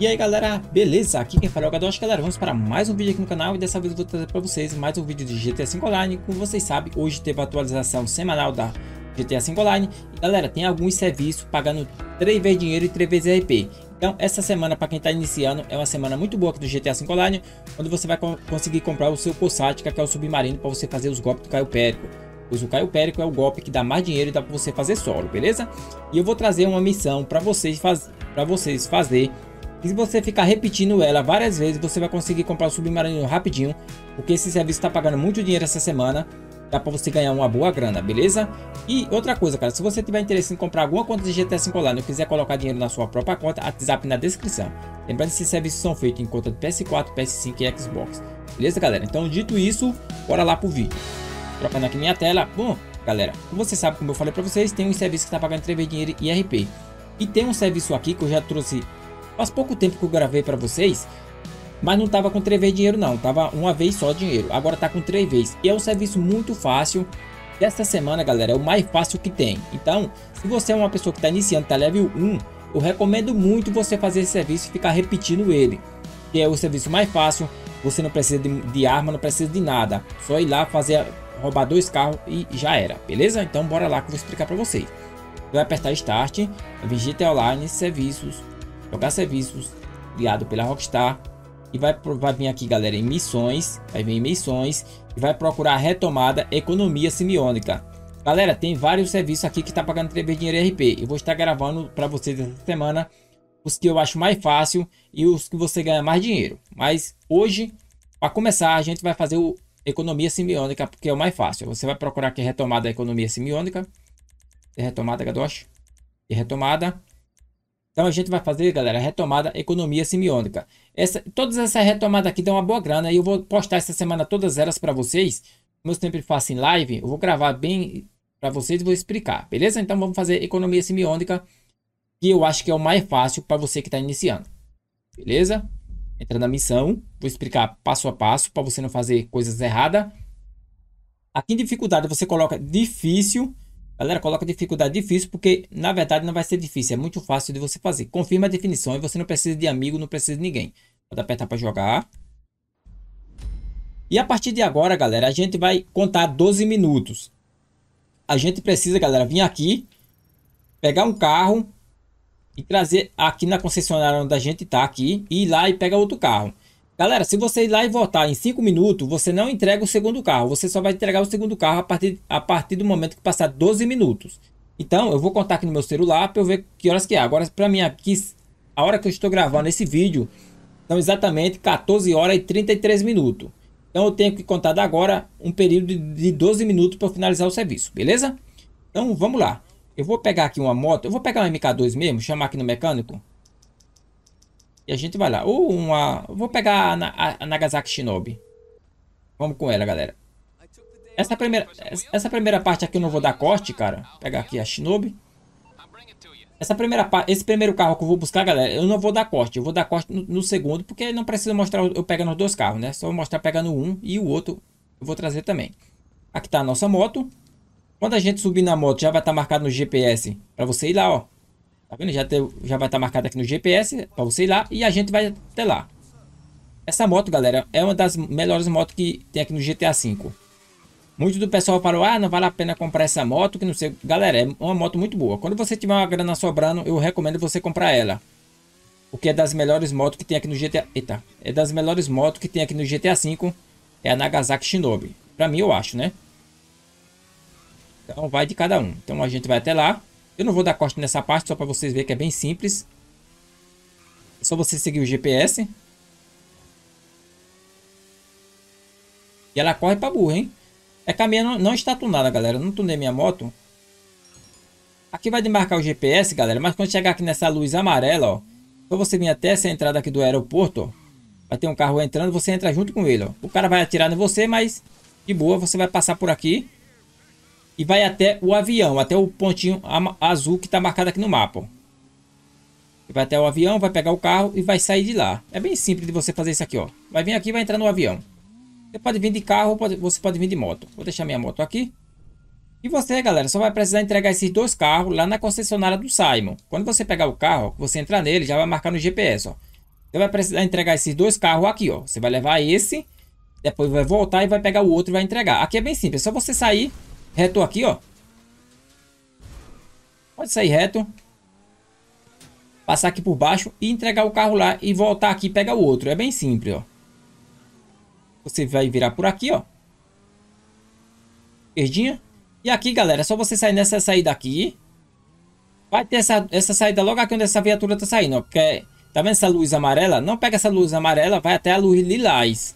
E aí galera, beleza? Aqui quem fala é o Gadosh, galera, vamos para mais um vídeo aqui no canal. E dessa vez eu vou trazer para vocês mais um vídeo de GTA V Online. Como vocês sabem, hoje teve a atualização semanal da GTA V Online. E galera, tem alguns serviços pagando 3 vezes dinheiro e 3 vezes RP Então essa semana para quem está iniciando é uma semana muito boa aqui do GTA V Online Onde você vai conseguir comprar o seu Cossática, que é o submarino para você fazer os golpes do Caio Périco. Pois o Caio Périco é o golpe que dá mais dinheiro e dá para você fazer solo, beleza? E eu vou trazer uma missão para vocês, faz... vocês fazer e se você ficar repetindo ela várias vezes, você vai conseguir comprar o submarino rapidinho, porque esse serviço está pagando muito dinheiro essa semana. Dá para você ganhar uma boa grana, beleza? E outra coisa, cara, se você tiver interesse em comprar alguma conta de GTA 5 Online e quiser colocar dinheiro na sua própria conta, WhatsApp na descrição. Lembrando que esses serviços são feitos em conta de PS4, PS5 e Xbox. Beleza, galera? Então, dito isso, bora lá pro vídeo. Trocando aqui minha tela. Bom, galera, como você sabe, como eu falei para vocês, tem um serviço que está pagando 3 dinheiro e RP. E tem um serviço aqui que eu já trouxe Faz pouco tempo que eu gravei para vocês, mas não tava com três vezes dinheiro não, tava uma vez só dinheiro. Agora tá com três vezes. E é um serviço muito fácil. Desta semana, galera, é o mais fácil que tem. Então, se você é uma pessoa que está iniciando, tá level 1, eu recomendo muito você fazer esse serviço e ficar repetindo ele. Que é o serviço mais fácil, você não precisa de, de arma, não precisa de nada. Só ir lá fazer roubar dois carros e já era, beleza? Então bora lá que eu vou explicar para vocês. Você vai apertar Start, Vigita Online, Serviços, jogar serviços criado pela Rockstar e vai, vai vir aqui galera em missões, vai vir em missões e vai procurar retomada economia simiônica. Galera, tem vários serviços aqui que está pagando 3 dinheiro RP. Eu vou estar gravando para vocês essa semana os que eu acho mais fácil e os que você ganha mais dinheiro. Mas hoje, para começar, a gente vai fazer o economia simiônica, porque é o mais fácil. Você vai procurar aqui retomada economia simiônica. Retomada, Gadosh. Retomada. Então a gente vai fazer, galera, retomada economia simiônica. Essa, todas essas retomadas aqui dão uma boa grana e eu vou postar essa semana todas elas para vocês. Como eu sempre faço em live, eu vou gravar bem para vocês e vou explicar, beleza? Então vamos fazer economia simiônica, que eu acho que é o mais fácil para você que está iniciando. Beleza? Entra na missão, vou explicar passo a passo para você não fazer coisas erradas. Aqui em dificuldade você coloca difícil Galera, coloca dificuldade difícil porque na verdade não vai ser difícil, é muito fácil de você fazer. Confirma a definição e você não precisa de amigo, não precisa de ninguém. Pode apertar para jogar. E a partir de agora, galera, a gente vai contar 12 minutos. A gente precisa, galera, vir aqui, pegar um carro e trazer aqui na concessionária onde a gente tá aqui e ir lá e pegar outro carro. Galera, se você ir lá e votar em 5 minutos, você não entrega o segundo carro. Você só vai entregar o segundo carro a partir, a partir do momento que passar 12 minutos. Então, eu vou contar aqui no meu celular para eu ver que horas que é. Agora, para mim aqui, a hora que eu estou gravando esse vídeo, são exatamente 14 horas e 33 minutos. Então, eu tenho que contar da agora um período de 12 minutos para finalizar o serviço, beleza? Então, vamos lá. Eu vou pegar aqui uma moto, eu vou pegar uma MK2 mesmo, chamar aqui no mecânico. E a gente vai lá. Ou uma... Vou pegar a, a Nagasaki Shinobi. Vamos com ela, galera. Essa primeira, essa primeira parte aqui eu não vou dar corte, cara. Vou pegar aqui a Shinobi. Essa primeira esse primeiro carro que eu vou buscar, galera, eu não vou dar corte. Eu vou dar corte no, no segundo, porque não precisa mostrar eu pegando os dois carros, né? Só vou mostrar pegando um e o outro eu vou trazer também. Aqui tá a nossa moto. Quando a gente subir na moto, já vai estar tá marcado no GPS para você ir lá, ó. Tá vendo? Já, já vai estar tá marcado aqui no GPS para você ir lá e a gente vai até lá. Essa moto, galera, é uma das melhores motos que tem aqui no GTA V. Muito do pessoal falou, ah, não vale a pena comprar essa moto, que não sei. Galera, é uma moto muito boa. Quando você tiver uma grana sobrando, eu recomendo você comprar ela. Porque é das melhores motos que tem aqui no GTA... Eita, é das melhores motos que tem aqui no GTA V. É a Nagasaki Shinobi. Pra mim, eu acho, né? Então, vai de cada um. Então, a gente vai até lá. Eu não vou dar corte nessa parte, só para vocês verem que é bem simples. É só você seguir o GPS. E ela corre para burro, hein? É caminho não, não está tunada, galera. não tunei minha moto. Aqui vai demarcar o GPS, galera. Mas quando chegar aqui nessa luz amarela, ó. Só você vir até essa entrada aqui do aeroporto, ó. Vai ter um carro entrando, você entra junto com ele, ó. O cara vai atirar em você, mas de boa, você vai passar por aqui e vai até o avião, até o pontinho azul que está marcado aqui no mapa. Vai até o avião, vai pegar o carro e vai sair de lá. É bem simples de você fazer isso aqui, ó. Vai vir aqui e vai entrar no avião. Você pode vir de carro ou você pode vir de moto. Vou deixar minha moto aqui. E você, galera, só vai precisar entregar esses dois carros lá na concessionária do Simon. Quando você pegar o carro, você entrar nele, já vai marcar no GPS, ó. Você vai precisar entregar esses dois carros aqui, ó. Você vai levar esse, depois vai voltar e vai pegar o outro e vai entregar. Aqui é bem simples, é só você sair reto aqui, ó. Pode sair reto. Passar aqui por baixo e entregar o carro lá e voltar aqui e pegar o outro. É bem simples, ó. Você vai virar por aqui, ó. Esquerdinha. E aqui, galera, é só você sair nessa saída aqui. Vai ter essa, essa saída logo aqui onde essa viatura tá saindo, ó. Porque, tá vendo essa luz amarela? Não pega essa luz amarela, vai até a luz lilás.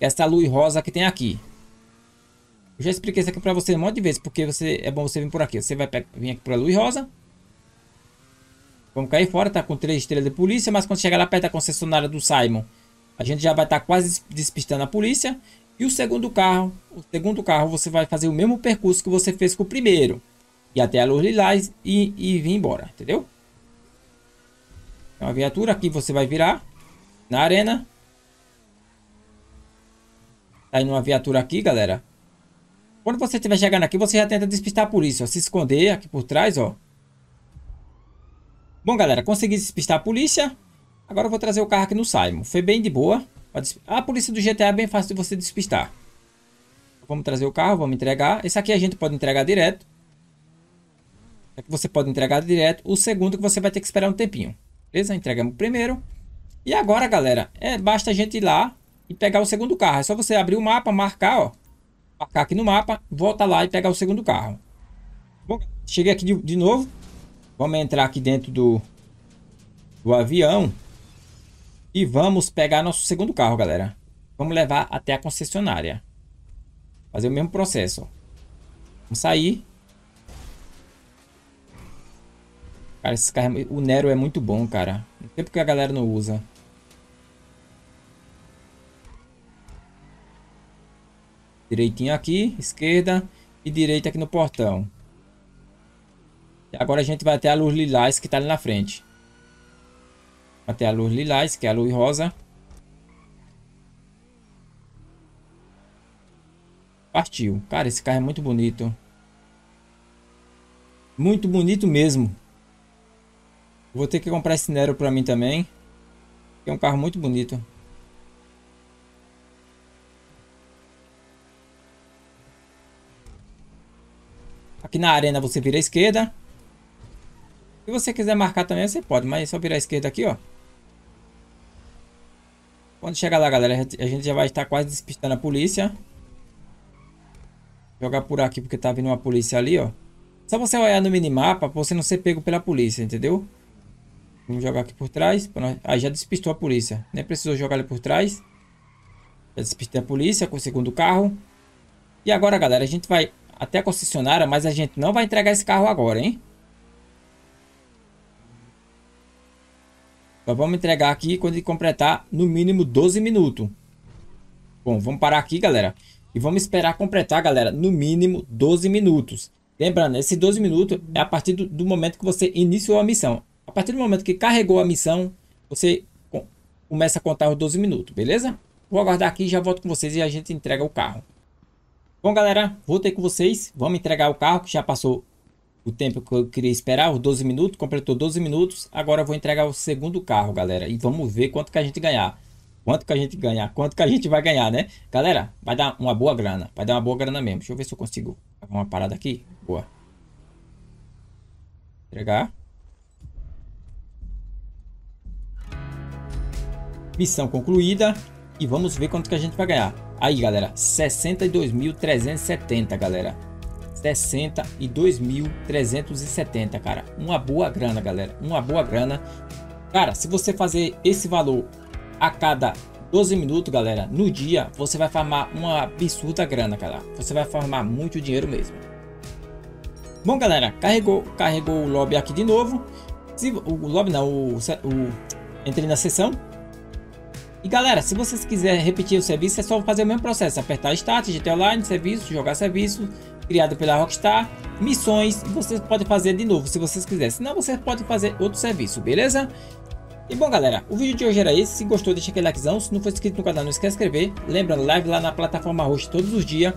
Essa luz rosa que tem aqui. Eu já expliquei isso aqui pra você um monte de vezes, porque você, é bom você vir por aqui. Você vai vir aqui pra luz rosa. Vamos cair fora, tá com três estrelas de polícia, mas quando chegar lá perto da concessionária do Simon, a gente já vai estar tá quase despistando a polícia. E o segundo carro, o segundo carro você vai fazer o mesmo percurso que você fez com o primeiro. E até a luz lilás e, e vir embora, entendeu? É uma viatura aqui você vai virar na arena. Tá indo uma viatura aqui, galera. Quando você estiver chegando aqui, você já tenta despistar a polícia, ó, se esconder aqui por trás, ó. Bom, galera, consegui despistar a polícia. Agora eu vou trazer o carro aqui no Simon. Foi bem de boa. A polícia do GTA é bem fácil de você despistar. Vamos trazer o carro, vamos entregar. Esse aqui a gente pode entregar direto. Aqui você pode entregar direto. O segundo que você vai ter que esperar um tempinho. Beleza? Entregamos o primeiro. E agora, galera, é, basta a gente ir lá e pegar o segundo carro. É só você abrir o mapa, marcar, ó. Marcar aqui no mapa, volta lá e pegar o segundo carro. Bom, cheguei aqui de, de novo. Vamos entrar aqui dentro do, do avião. E vamos pegar nosso segundo carro, galera. Vamos levar até a concessionária. Fazer o mesmo processo. Vamos sair. Cara, esse carro, o Nero é muito bom, cara. Não sei porque a galera não usa. Direitinho aqui, esquerda e direita aqui no portão. E agora a gente vai até a luz lilás que está ali na frente. Até a luz lilás, que é a luz rosa. Partiu. Cara, esse carro é muito bonito. Muito bonito mesmo. Vou ter que comprar esse Nero pra mim também. É um carro muito bonito. Aqui na arena você vira à esquerda. Se você quiser marcar também, você pode. Mas é só virar à esquerda aqui, ó. Quando chegar lá, galera, a gente já vai estar quase despistando a polícia. Jogar por aqui porque tá vindo uma polícia ali, ó. Só você olhar no minimapa pra você não ser pego pela polícia, entendeu? Vamos jogar aqui por trás. Aí já despistou a polícia. Nem precisou jogar ali por trás. Já despistei a polícia com o segundo carro. E agora, galera, a gente vai até a concessionária, mas a gente não vai entregar esse carro agora, hein? Só vamos entregar aqui quando ele completar no mínimo 12 minutos. Bom, vamos parar aqui, galera. E vamos esperar completar, galera, no mínimo 12 minutos. Lembrando, esse 12 minutos é a partir do, do, momento que você iniciou a missão. A partir do momento que carregou a missão, você começa a contar os 12 minutos, beleza? Vou aguardar aqui e já volto com vocês e a gente entrega o carro. Bom, galera, voltei com vocês. Vamos entregar o carro que já passou o tempo que eu queria esperar, os 12 minutos, completou 12 minutos. Agora eu vou entregar o segundo carro, galera. E vamos ver quanto que a gente ganhar. Quanto que a gente ganhar, quanto que a gente vai ganhar, né? Galera, vai dar uma boa grana. Vai dar uma boa grana mesmo. Deixa eu ver se eu consigo uma parada aqui. Boa. Entregar. Missão concluída. E vamos ver quanto que a gente vai ganhar. Aí, galera. 62.370, galera. 62.370, cara. Uma boa grana, galera. Uma boa grana. Cara, se você fazer esse valor a cada 12 minutos, galera, no dia, você vai farmar uma absurda grana, cara. Você vai farmar muito dinheiro mesmo. Bom, galera, carregou, carregou o lobby aqui de novo. Se, o, o lobby não, o, o, entrei na sessão. E galera, se vocês quiserem repetir o serviço, é só fazer o mesmo processo. Apertar Start, GT Online, serviço, jogar serviço, criado pela Rockstar, missões, e vocês podem fazer de novo se vocês quiserem. Senão você pode fazer outro serviço, beleza? E bom galera, o vídeo de hoje era esse, se gostou deixa aquele likezão, se não for inscrito no canal não esquece de inscrever, lembrando, live lá na plataforma roxa todos os dias.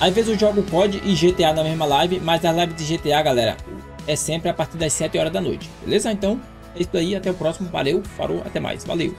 Às vezes eu jogo COD e GTA na mesma live, mas a live de GTA galera, é sempre a partir das 7 horas da noite, beleza? Então, É isso aí, até o próximo. Valeu, falou, até mais. Valeu.